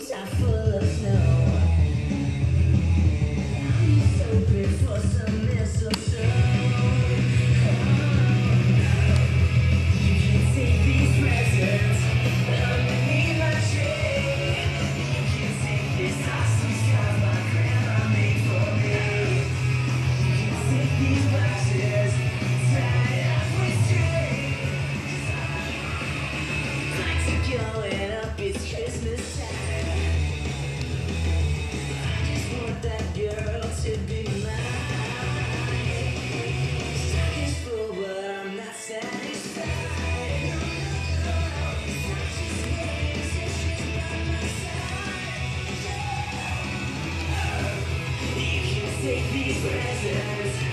roots are full Jesus.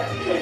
Yeah.